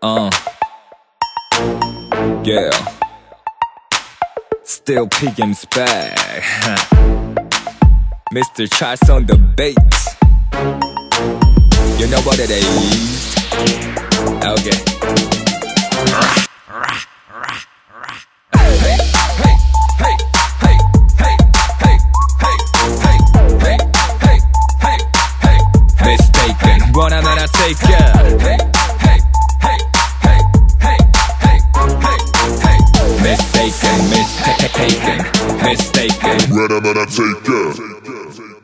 Uh. Yeah. Still peeking spag. Mr. Charles on the bait. You know what it is. Okay. Mistaken, what I'm gonna take care. mistaken, mistaken, mistaken. Where am I taken?